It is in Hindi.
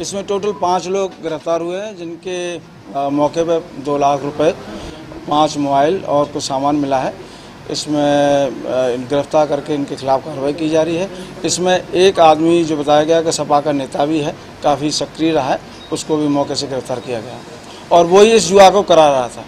इसमें टोटल पाँच लोग गिरफ़्तार हुए हैं जिनके आ, मौके पर दो लाख रुपए पाँच मोबाइल और कुछ सामान मिला है। इसमें गिरफ़्तार करके इनके खिलाफ कार्रवाई की जा रही है। इसमें एक आदमी जो बताया गया कि सपा का नेता भी है काफ़ी सक्रिय रहा है उसको भी मौके से गिरफ़्तार किया गया। और वही इस युवा को करा रहा था।